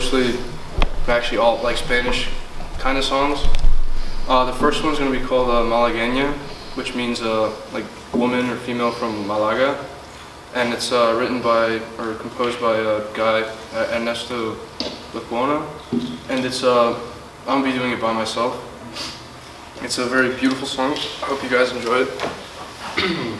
mostly actually all like Spanish kind of songs. Uh, the first one's gonna be called uh, Malagueña, which means uh, like woman or female from Malaga, and it's uh, written by or composed by a guy uh, Ernesto Lecuona, and it's uh, I'm gonna be doing it by myself. It's a very beautiful song. I hope you guys enjoy it.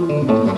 Música